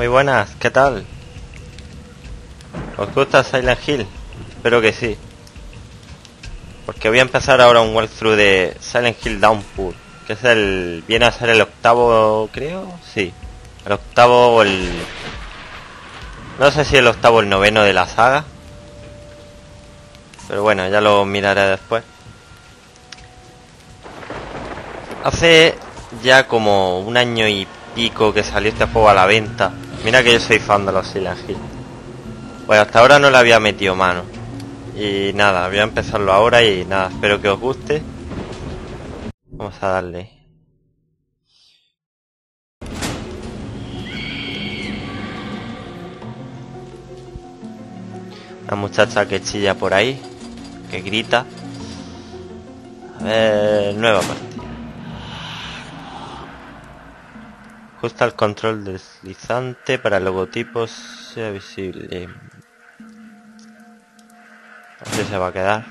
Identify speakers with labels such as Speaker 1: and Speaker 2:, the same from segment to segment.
Speaker 1: Muy buenas, ¿qué tal? ¿Os gusta Silent Hill? Espero que sí. Porque voy a empezar ahora un walkthrough de Silent Hill Downpour. Que es el... Viene a ser el octavo, creo. Sí. El octavo o el... No sé si el octavo o el noveno de la saga. Pero bueno, ya lo miraré después. Hace ya como un año y pico que salió este juego a la venta. Mira que yo soy fan de los Silent Hill. Pues hasta ahora no le había metido mano. Y nada, voy a empezarlo ahora y nada, espero que os guste. Vamos a darle. Una muchacha que chilla por ahí, que grita. A ver, nueva partida. Ajusta el control deslizante para el logotipo sea visible. Así se va a quedar.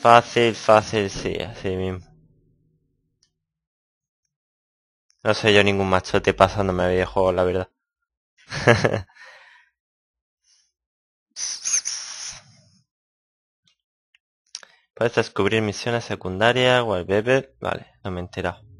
Speaker 1: Fácil, fácil, sí, así mismo. No soy yo ningún machote pasándome a videojuegos, la verdad. Puedes descubrir misiones secundarias, wallpaper. Vale, no me he enterado.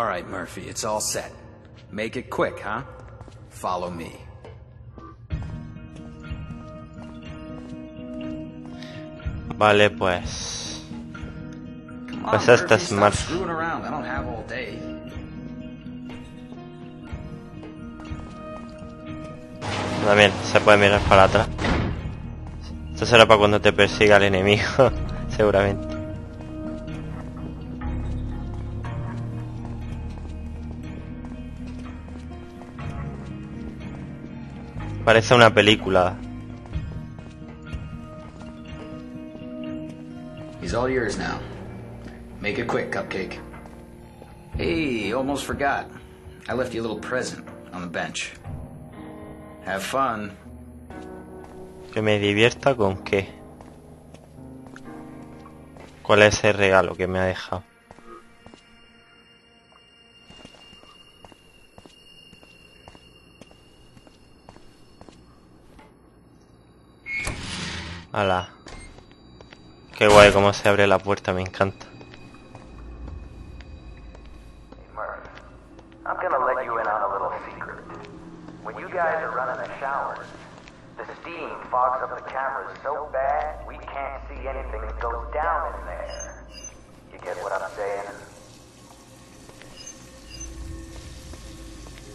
Speaker 2: All right, Murphy, it's all set. Make it quick, huh? Follow me.
Speaker 1: Vale, pues. Pues
Speaker 2: Murphy,
Speaker 1: es
Speaker 2: day.
Speaker 1: También se puede mirar para atrás. Esto será para cuando te persiga el enemigo, seguramente. Parece una película.
Speaker 2: He's all yours now. Make it quick, Cupcake. Hey, almost forgot. I left you a little present on the bench. Have fun.
Speaker 1: Que me divierta con qué. ¿Cuál es ese regalo que me ha dejado?
Speaker 3: That goes down in there. You get what I'm saying?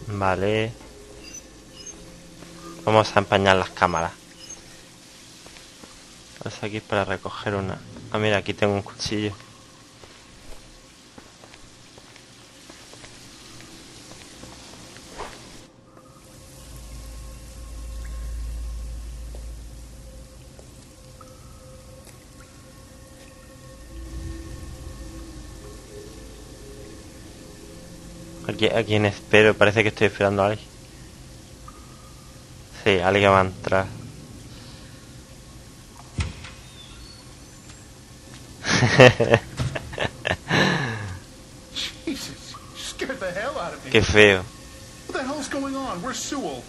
Speaker 1: Vale. Vamos a empañar las cámaras. Pues aquí para recoger una. Ah, mira, aquí tengo un cuchillo. Aquí, a quién espero, parece que estoy esperando a alguien. Sí, alguien va a entrar.
Speaker 4: Jesus, you scared the hell out of me.
Speaker 1: Qué feo.
Speaker 4: What the hell's going on? Where's Sewell?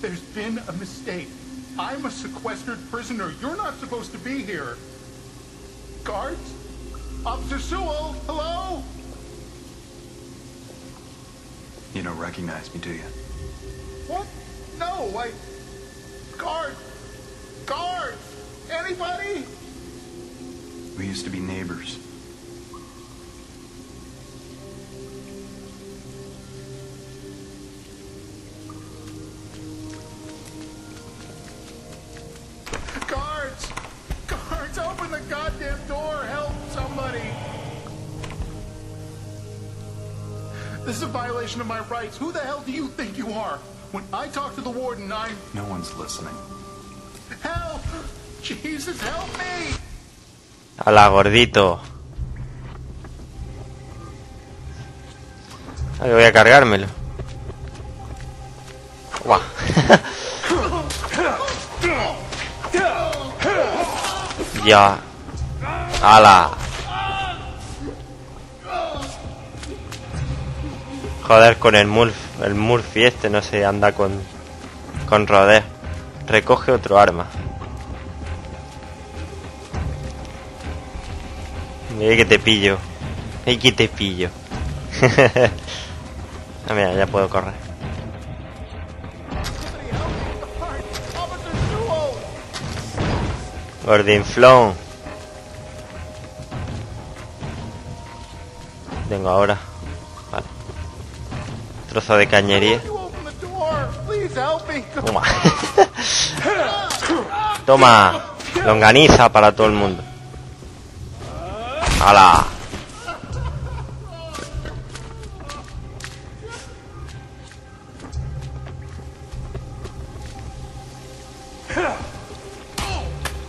Speaker 4: There's been a mistake. I'm a sequestered prisoner. You're not supposed to be here. Guards? Officer Sewell, hello?
Speaker 5: You don't recognize me, do you?
Speaker 4: What? No, I... Guard! Guards! Anybody?
Speaker 5: We used to be neighbors. Guards! Guards, open the goddamn door! Help somebody!
Speaker 4: This is a violation of my rights. Who the hell do you think you are? When I talk to the warden, I'm...
Speaker 5: No one's listening.
Speaker 4: Help! Jesus, help me!
Speaker 1: Hola, gordito. Voy a cargármelo. Guau. ya. ¡Hala! Joder, con el Murph, el Murphy este, no sé, anda con, con rodeo. Recoge otro arma. Mira que te pillo. Ay, que te pillo. ah, mira, ya puedo correr. Gordinflón. Vengo ahora. Trozo de cañería. Toma. Toma. Longaniza para todo el mundo. ¡Hala!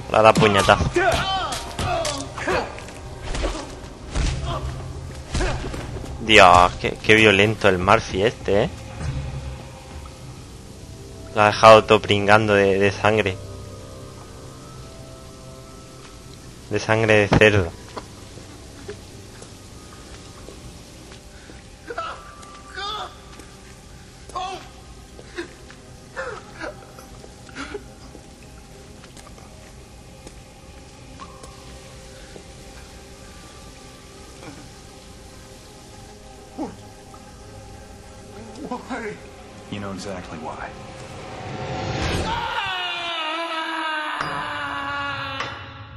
Speaker 1: La da puñetazo. Dios, qué, violento el Murphy este, ¿eh? Lo ha dejado todo pringando de sangre. De sangre de cerdo.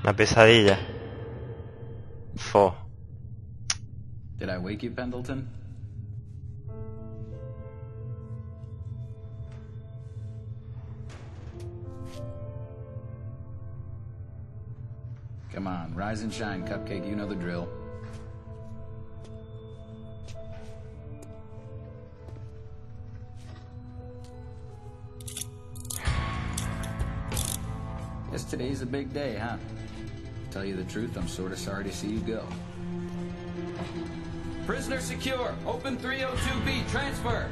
Speaker 1: Una pesadilla. Fo.
Speaker 2: Did I wake you, Pendleton? Come on, rise and shine, Cupcake. You know the drill. Guess today's a big day, huh? Tell you the truth, I'm sort of sorry to see you go.
Speaker 6: Prisoner secure. Open 302B. Transfer.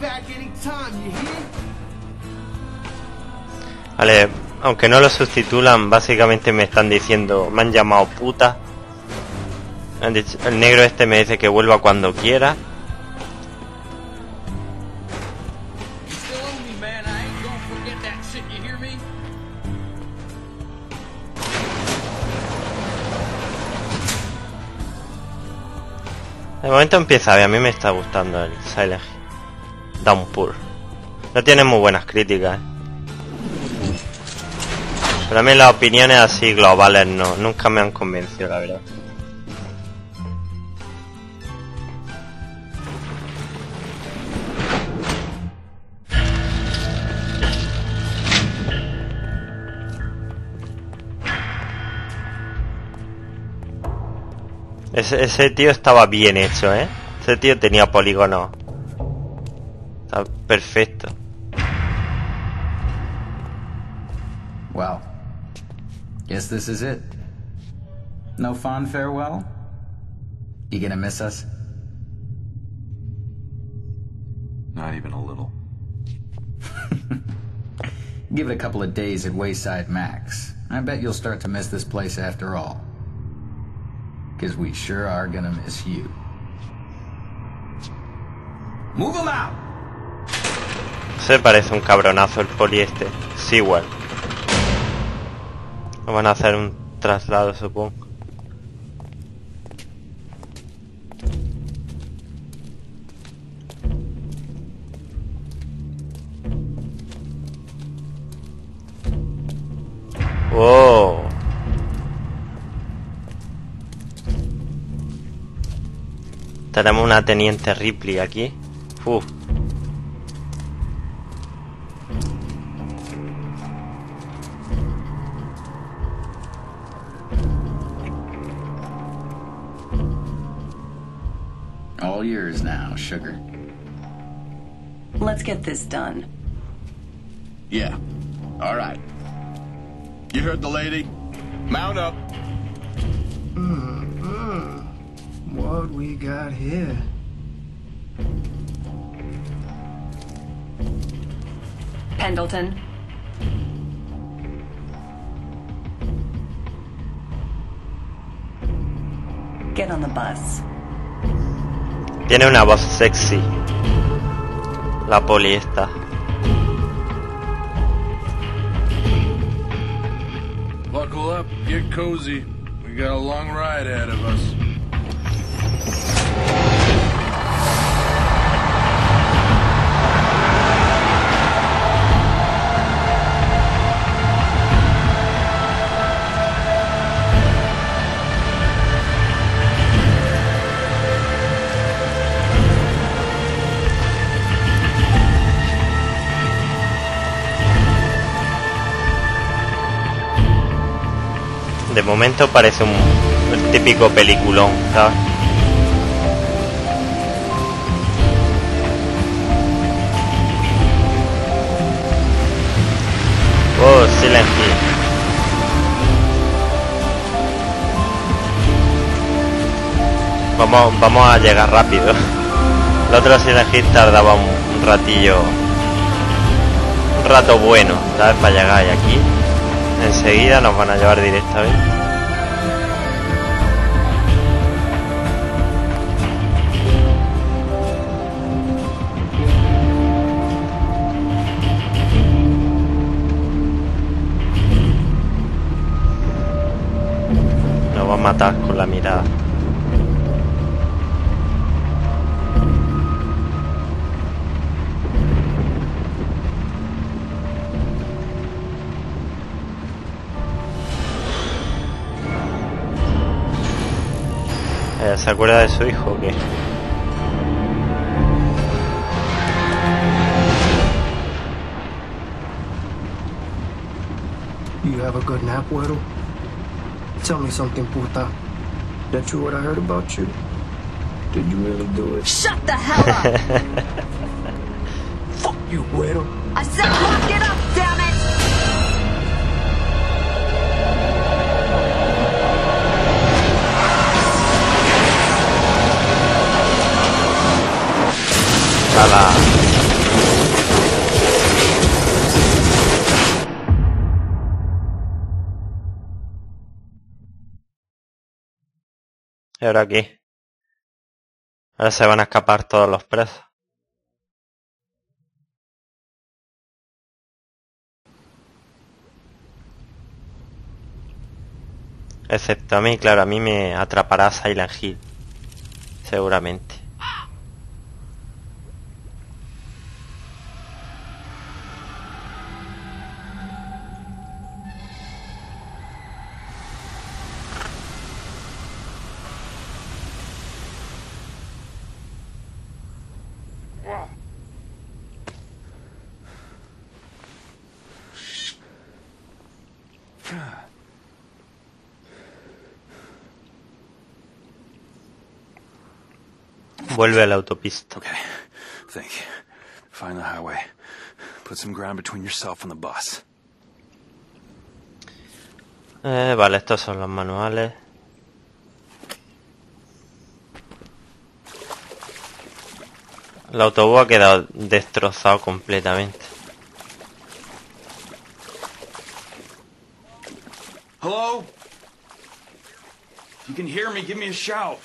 Speaker 7: Back anytime,
Speaker 4: you hear?
Speaker 1: Vale, aunque no lo sustitulan, básicamente me están diciendo, me han llamado puta. El negro este me dice que vuelva cuando quiera. De momento empieza bien, a mí me está gustando el Silent. Downpour. No tiene muy buenas críticas. ¿eh? Pero a mí las opiniones así globales no, nunca me han convencido, la verdad. Ese, ese tío estaba bien hecho, ¿eh? Ese tío tenía polígono. Está perfecto.
Speaker 2: Well, guess this is it. No fond farewell? You gonna miss us?
Speaker 5: Not even a little.
Speaker 2: Give it a couple of days at Wayside Max. I bet you'll start to miss this place after all. Because we sure are gonna miss you. Move 'em out!
Speaker 1: Se parece un cabronazo el poli este. Sewell. Van a hacer un traslado, supongo. ¡Wow! Tenemos una teniente Ripley aquí. Uf.
Speaker 2: All yours now, sugar.
Speaker 8: Let's get this done.
Speaker 9: Yeah. All right. You heard the lady? Mount up.
Speaker 7: What we got here?
Speaker 8: Pendleton. Get on the bus.
Speaker 1: Tiene una voz sexy. La poli esta.
Speaker 6: Buckle up, get cozy. We got a long ride ahead of us.
Speaker 1: De momento parece un típico peliculón, ¿sabes? Vamos, vamos a llegar rápido. El otro Silent tardaba un, un ratillo. Un rato bueno, ¿sabes? Para llegar y aquí. Enseguida nos van a llevar directamente. Nos va a matar con la mirada. ¿Se acuerda de su hijo o qué?
Speaker 7: You have a good nap, Weddle? Tell me something, puta. That true what I heard about you? Did you really do it?
Speaker 8: Shut the hell up!
Speaker 7: Fuck you, Weddle.
Speaker 8: I said lock it up,
Speaker 1: ¿Y ahora qué? Ahora se van a escapar todos los presos. Excepto a mí, claro, a mí me atrapará Silent Hill. Seguramente. Vuelve a la autopista.
Speaker 5: Okay. Think. Find the highway. Put some ground between yourself and the bus.
Speaker 1: Eh, vale, estos son los manuales. El autobús ha quedado destrozado completamente.
Speaker 9: Hello? If you can hear me, give me a shout.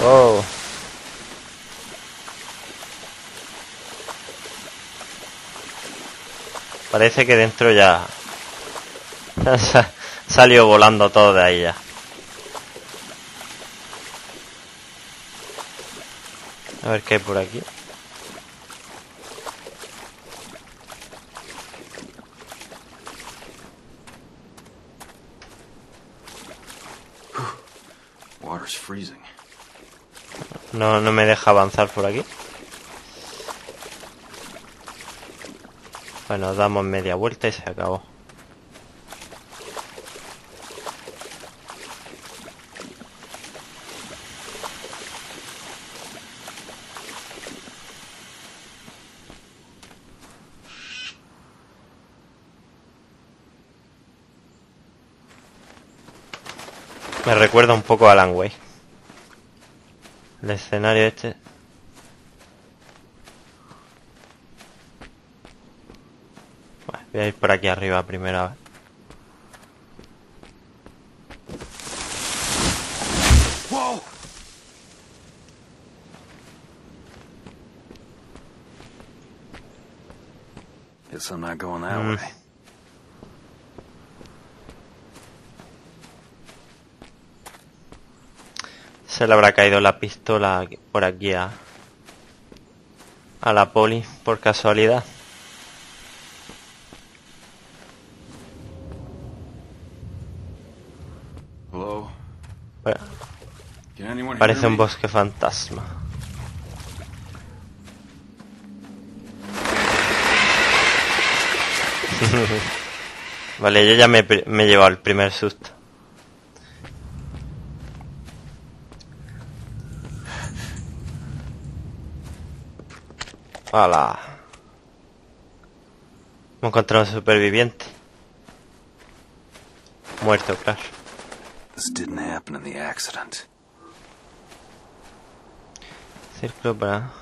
Speaker 1: Oh. Parece que dentro ya sa- salió volando todo de ahí ya. A ver qué hay por aquí. No, no me deja avanzar por aquí. Bueno, damos media vuelta y se acabó. Me recuerda un poco a Alan Wake. El escenario este. Voy a ir por aquí arriba primero.
Speaker 9: Whoa!
Speaker 5: Guess I'm not going that
Speaker 1: Mm.
Speaker 5: way.
Speaker 1: Se le habrá caído la pistola por aquí a, a la poli, por casualidad. Parece un bosque fantasma. vale, yo ya me, he- me he llevado el primer susto. ¡Hala! Hemos encontrado un superviviente. Muerto, claro.
Speaker 5: This didn't happen in the accident.
Speaker 1: Círculo para...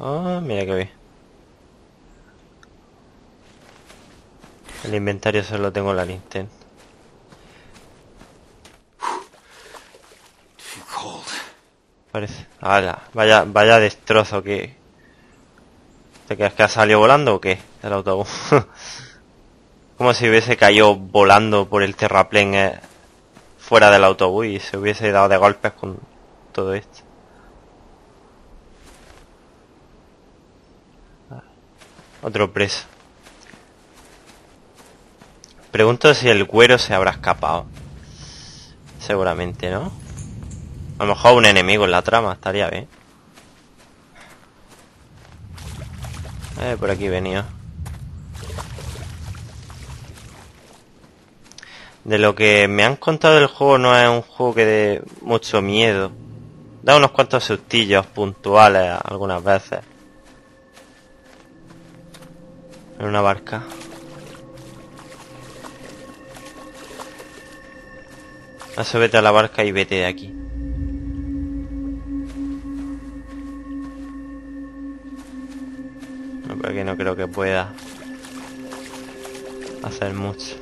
Speaker 1: Oh, mira que bien. El inventario solo tengo la
Speaker 5: cold.
Speaker 1: Parece. ¡Hala! Vaya, vaya destrozo que... ¿Te crees que ha salido volando o qué? El autobús. Como si hubiese caído volando por el terraplén eh, fuera del autobús y se hubiese dado de golpes con todo esto. Otro preso. Pregunto si el cuero se habrá escapado. Seguramente, ¿no? A lo mejor un enemigo en la trama, estaría bien. Eh, por aquí venía. De lo que me han contado del juego no es un juego que dé mucho miedo. Da unos cuantos sustillos puntuales algunas veces. En una barca. Ah, súbete a la barca y vete de aquí. No, no creo que pueda hacer mucho.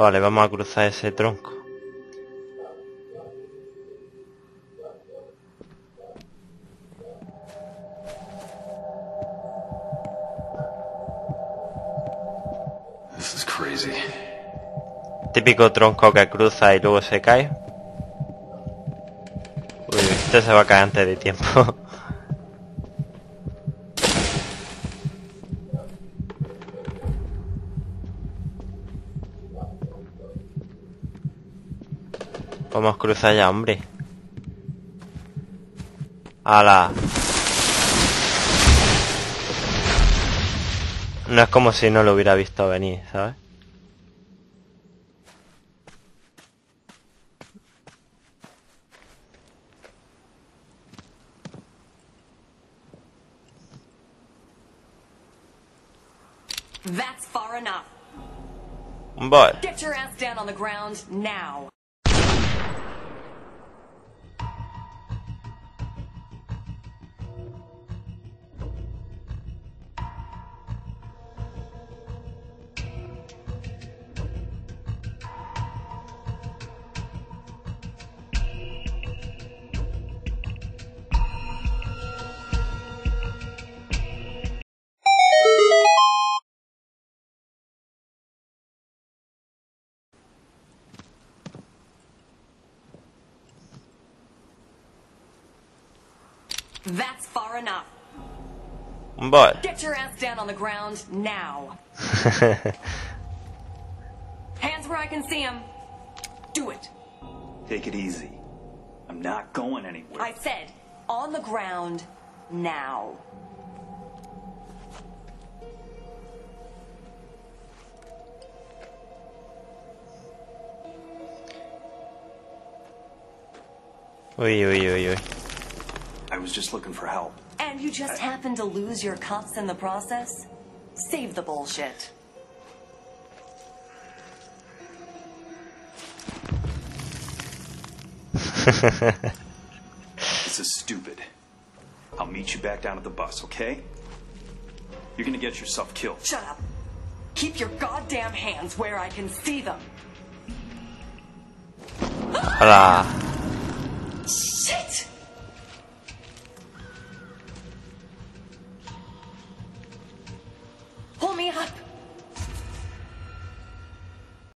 Speaker 1: Ah, vale, vamos a cruzar ese tronco.
Speaker 5: This is crazy.
Speaker 1: Típico tronco que cruza y luego se cae. Uy, este se va a caer antes de tiempo. Vamos a cruzar ya, hombre. ¡Hala! No es como si no lo hubiera visto venir, ¿sabes?
Speaker 8: That's far enough.
Speaker 1: Vale.
Speaker 8: Get your ass down on the ground now. That's far enough.
Speaker 1: Vale.
Speaker 8: Get your ass down on the ground now. Hands where I can see them. Do it.
Speaker 5: Take it easy. I'm not going anywhere.
Speaker 8: I said, on the ground now.
Speaker 1: Uy, uy, uy, uy.
Speaker 5: I was just looking for help.
Speaker 8: And you just happened to lose your cuffs in the process? Save the bullshit.
Speaker 5: This is stupid. I'll meet you back down at the bus, okay? You're gonna get yourself killed.
Speaker 8: Shut up. Keep your goddamn hands where I can see them.
Speaker 1: ¡Hala!